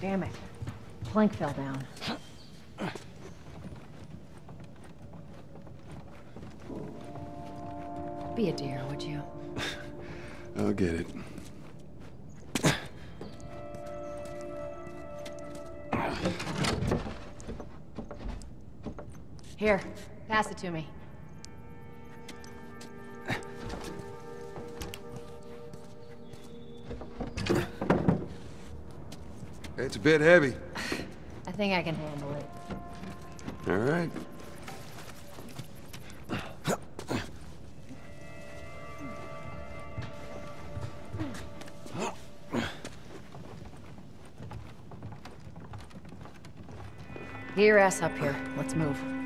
Damn it. Plank fell down. Be a dear, would you? I'll get it. Here, pass it to me. It's a bit heavy. I think I can handle it. All right. Get your ass up here. Let's move.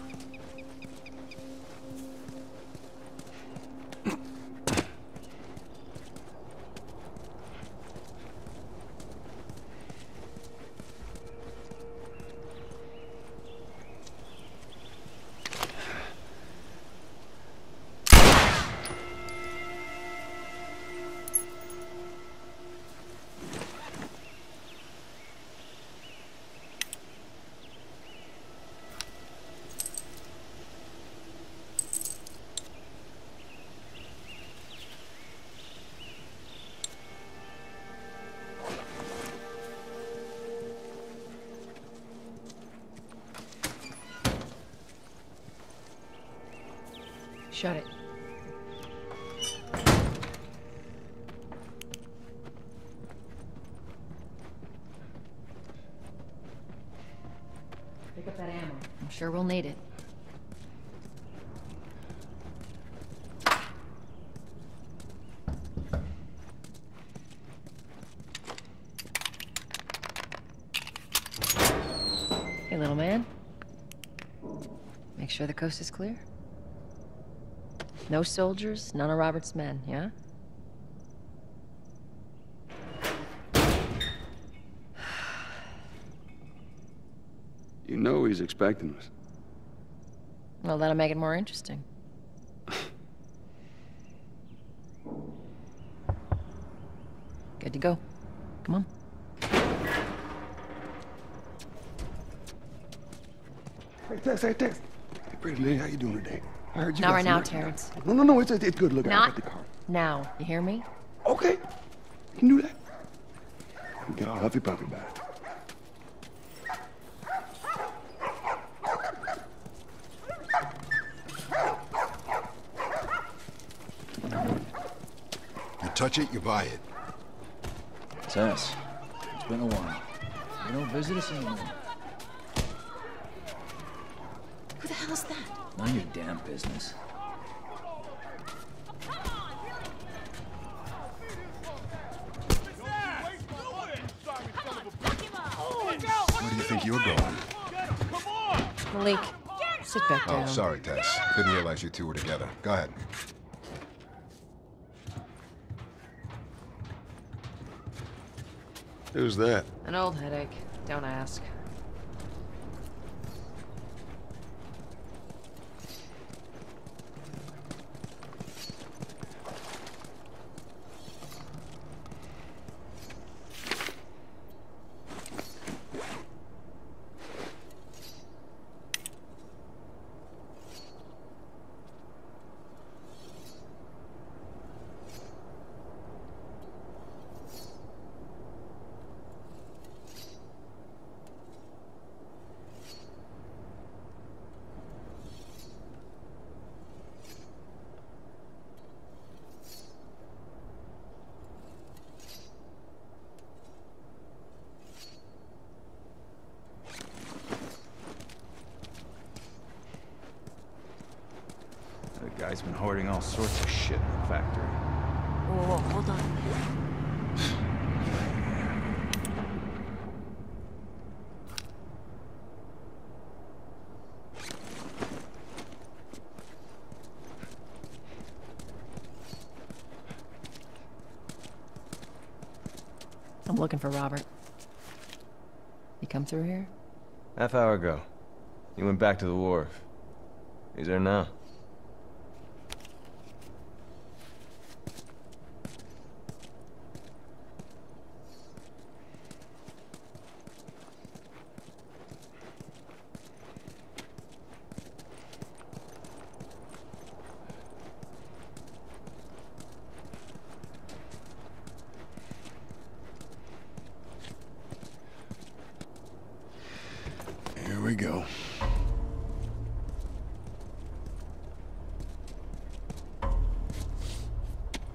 Shut it. Pick up that ammo. I'm sure we'll need it. Hey, little man. Make sure the coast is clear. No soldiers, none of Robert's men, yeah? You know he's expecting us. Well, that'll make it more interesting. Good to go. Come on. Hey, Tess, hey, Tess. Hey, pretty lady, how you doing today? I heard you Not right now. Terrence. No, no, no, it's, it's good. Look, I got the car. now. You hear me? Okay. You can do that. Get all huffy puffy about it. You touch it, you buy it. Tess, it's been a while. You don't visit us anymore. Who the hell's that? Mind your damn business. Where do you think you're going? Malik, sit back oh, down. Oh, sorry, Tess. Didn't realize you two were together. Go ahead. Who's that? An old headache. Don't ask. guy's been hoarding all sorts of shit in the factory. Whoa, whoa, hold on. I'm looking for Robert. He come through here? Half hour ago. He went back to the wharf. He's there now.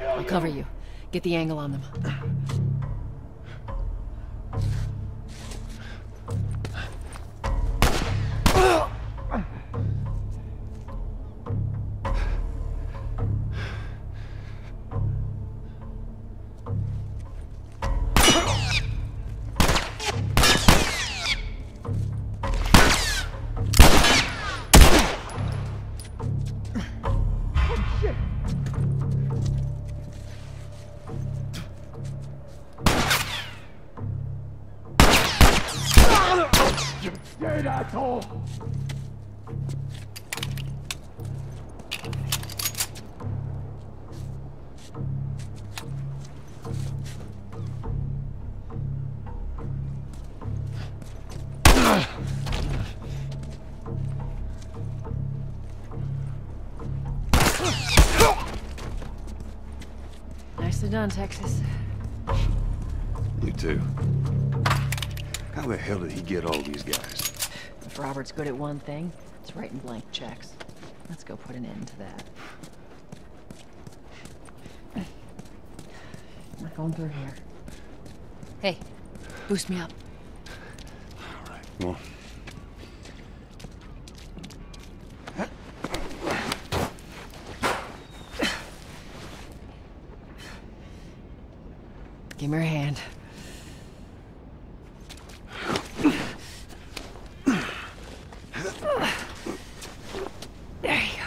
I'll cover you. Get the angle on them. Done, Texas. You too. How the hell did he get all these guys? If Robert's good at one thing, it's writing blank checks. Let's go put an end to that. I'm not going through here. Hey, boost me up. All right, come on. Give me your hand. There you go.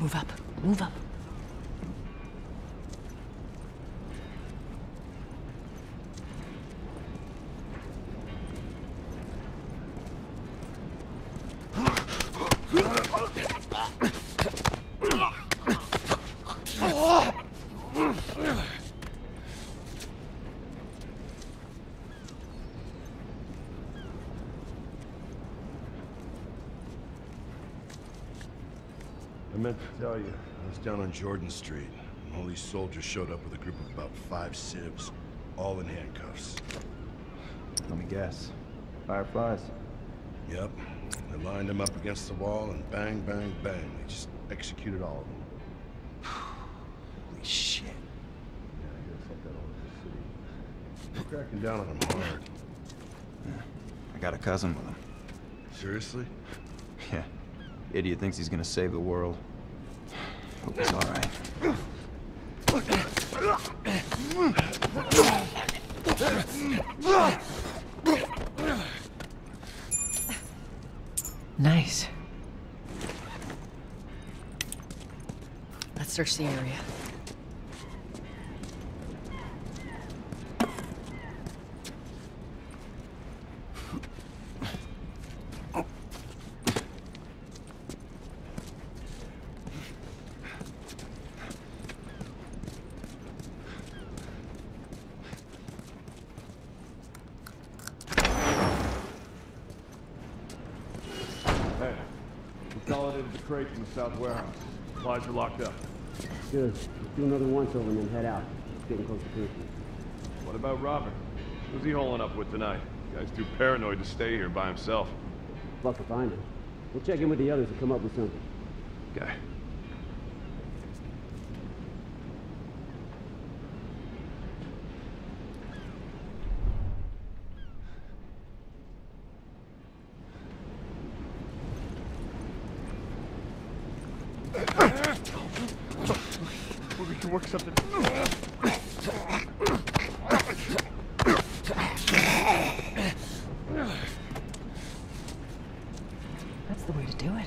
Move up. Move up. I meant to tell you, I was down on Jordan Street, and all these soldiers showed up with a group of about five civs, all in handcuffs. Let me guess. Fireflies. Yep. They lined them up against the wall, and bang, bang, bang. They just executed all of them. Holy shit. Yeah, I guess like that all over the city. They're cracking down on them hard. Yeah. I got a cousin with him. Seriously? Yeah. Idiot thinks he's gonna save the world. Hope he's all right. Nice. Let's search the area. Crate from the south warehouse. Supplies are locked up. Good. Let's do another once over and then head out. It's getting close to Christmas. What about Robert? Who's he holing up with tonight? Guy's too paranoid to stay here by himself. Fuck if I know. We'll check in with the others and come up with something. Okay. We can work something. That's the way to do it.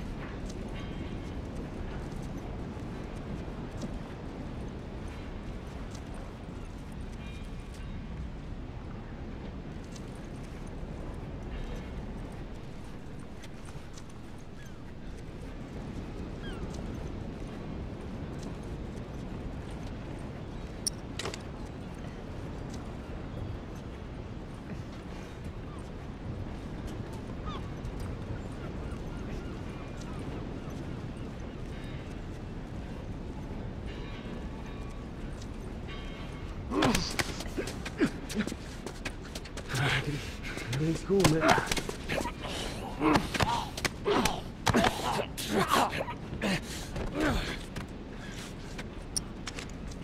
Everything's cool, man.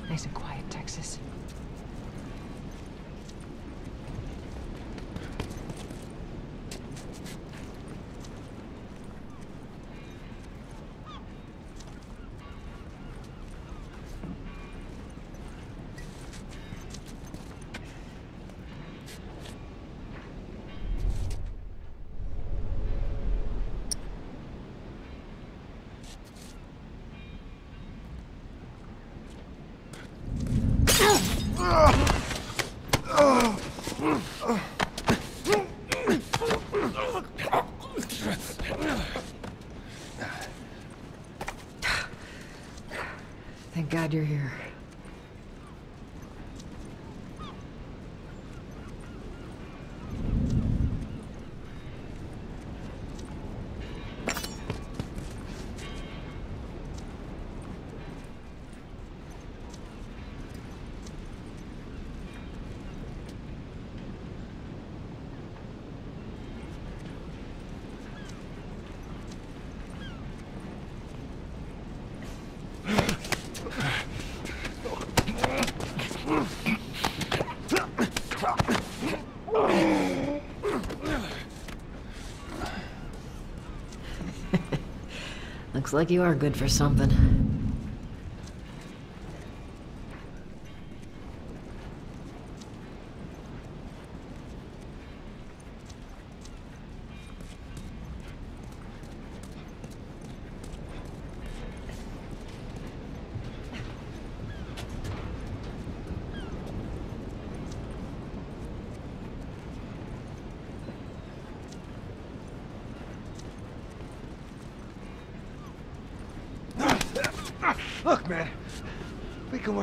Nice and quiet, Texas. Thank God you're here. Looks like you are good for something. Look, man. We can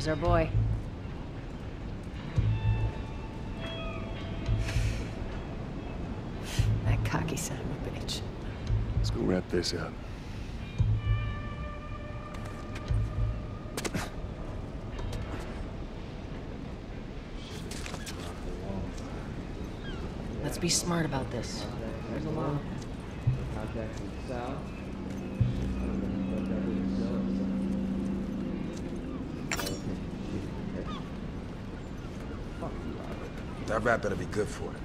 There's our boy. That cocky son of a bitch. Let's go wrap this up. Let's be smart about this. There's a law. That rat better be good for it.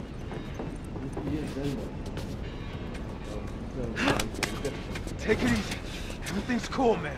Take it easy. Everything's cool, man.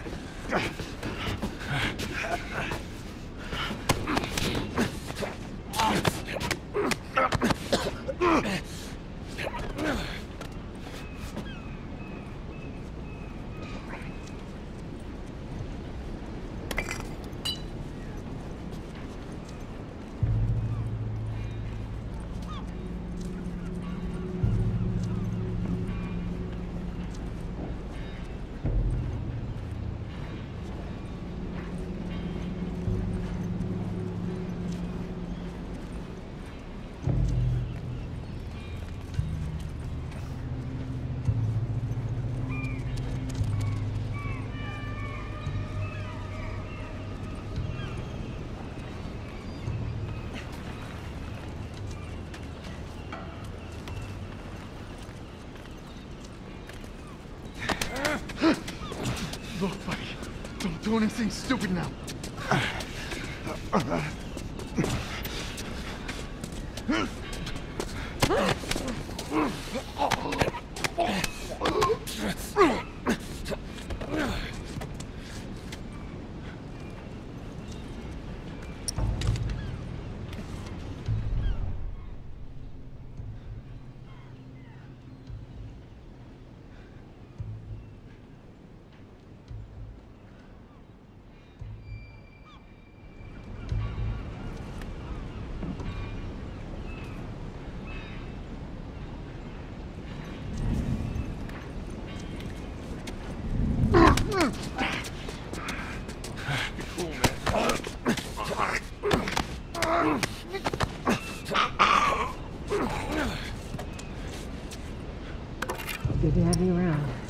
Do anything stupid now. Good to have you around.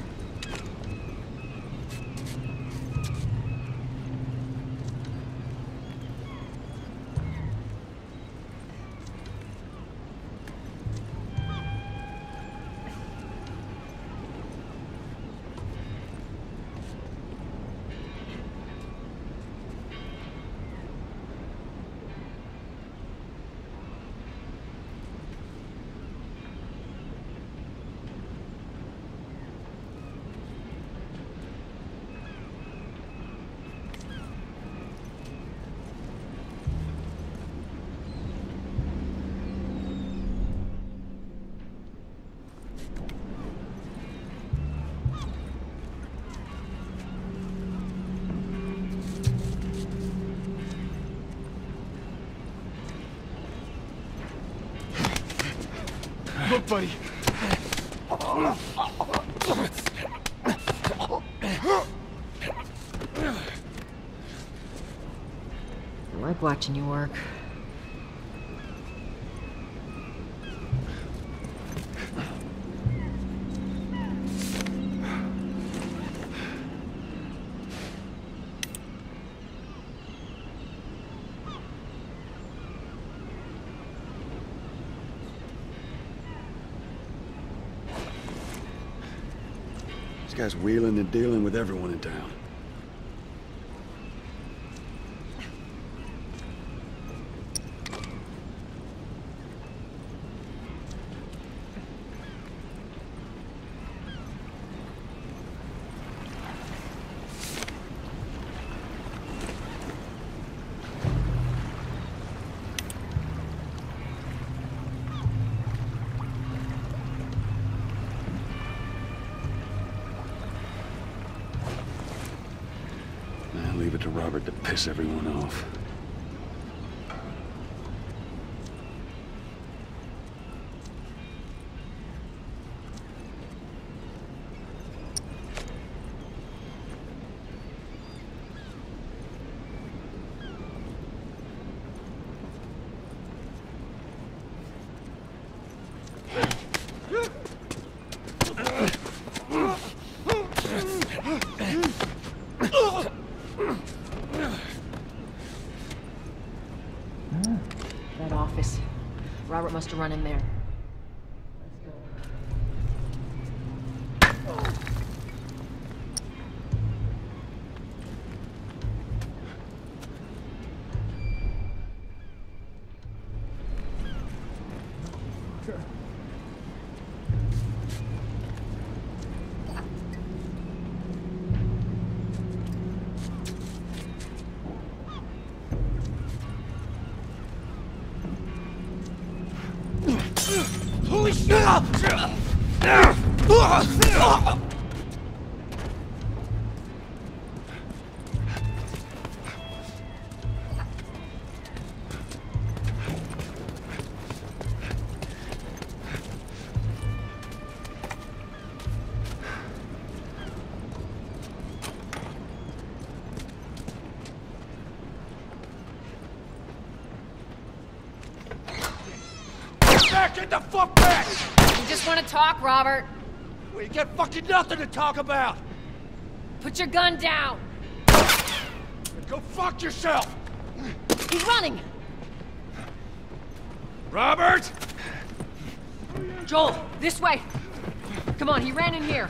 Buddy. I like watching you work. Wheeling and dealing with everyone in town. Nah, leave it to Robert to piss everyone off. Robert must have run in there. Holy! Nothing to talk about! Put your gun down! Go fuck yourself! He's running! Robert! Joel, this way! Come on, he ran in here.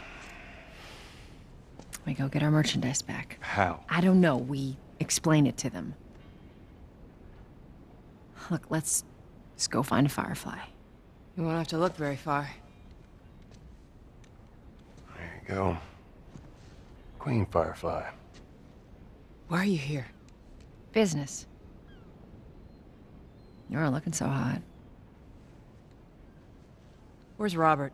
We go get our merchandise back. How? I don't know. We explain it to them. Look, let's just go find a firefly. You won't have to look very far. There you go. Queen Firefly. Why are you here? Business. You aren't looking so hot. Where's Robert?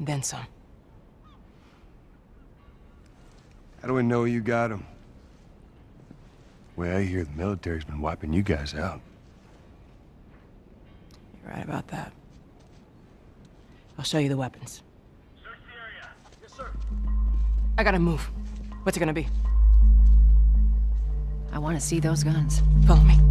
then some. How do we know you got them? Well, I hear the military's been wiping you guys out. You're right about that. I'll show you the weapons. Search the area. Yes, sir. I gotta move. What's it gonna be? I want to see those guns. Follow me.